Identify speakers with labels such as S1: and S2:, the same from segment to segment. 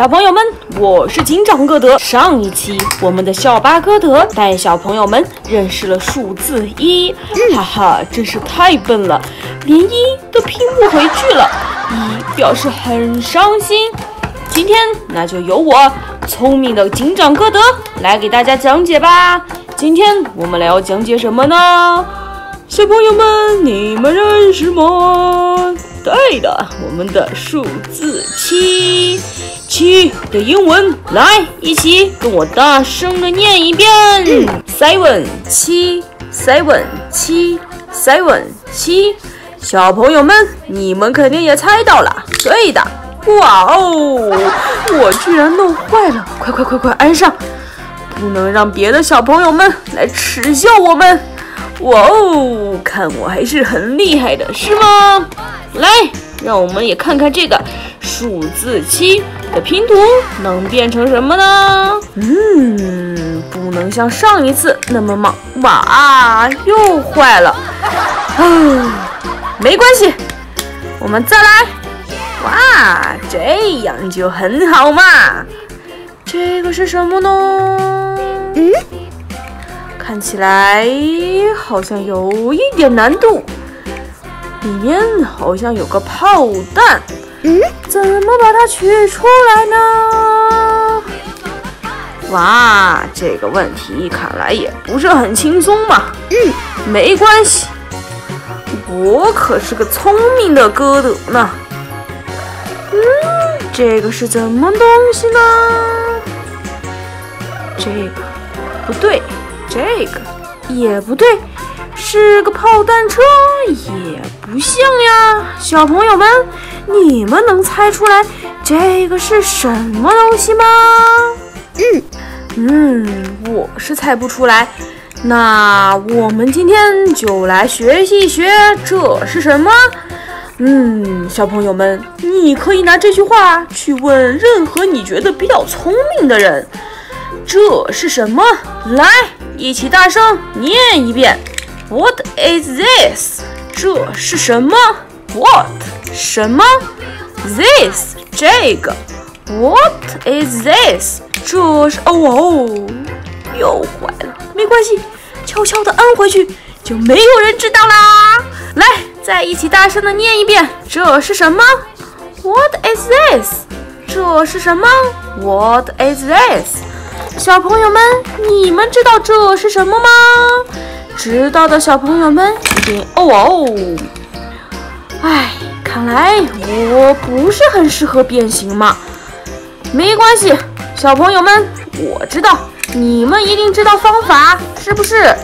S1: 小朋友们，我是警长歌德。上一期我们的校巴哥德带小朋友们认识了数字一，哈哈，真是太笨了，连一都拼不回去了，一表示很伤心。今天那就由我聪明的警长哥德来给大家讲解吧。今天我们来要讲解什么呢？小朋友们，你们认识吗？对的，我们的数字七，七的英文，来，一起跟我大声的念一遍：seven 七，seven 七，seven 七。小朋友们，你们肯定也猜到了，对的。哇哦，我居然弄坏了！快快快快安上，不能让别的小朋友们来耻笑我们。哇哦，看我还是很厉害的，是吗？来，让我们也看看这个数字七的拼图能变成什么呢？嗯，不能像上一次那么忙。哇，又坏了。啊，没关系，我们再来。哇，这样就很好嘛。这个是什么呢？嗯，看起来好像有一点难度。里面好像有个炮弹，嗯，怎么把它取出来呢？哇，这个问题看来也不是很轻松嘛。嗯，没关系，我可是个聪明的哥德呢。嗯，这个是怎么东西呢？这个不对，这个也不对。是个炮弹车，也不像呀，小朋友们，你们能猜出来这个是什么东西吗？嗯嗯，我是猜不出来。那我们今天就来学习学这是什么？嗯，小朋友们，你可以拿这句话去问任何你觉得比较聪明的人。这是什么？来，一起大声念一遍。What is this？这是什么？What 什么？This 这个。What is this？这是哦哦，又坏了，没关系，悄悄的摁回去，就没有人知道啦。来，再一起大声的念一遍，这是什么？What is this？这是什么？What is this？小朋友们，你们知道这是什么吗？知道的小朋友们一定哦哦！哎，看来我不是很适合变形嘛。没关系，小朋友们，我知道，你们一定知道方法，是不是？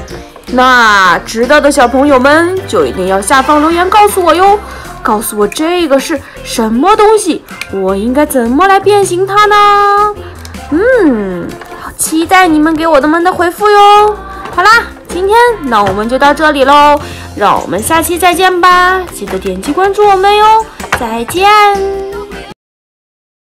S1: 那知道的小朋友们就一定要下方留言告诉我哟，告诉我这个是什么东西，我应该怎么来变形它呢？嗯，好期待你们给我的们的回复哟。好啦。今天那我们就到这里喽，让我们下期再见吧！记得点击关注我们哟，再见。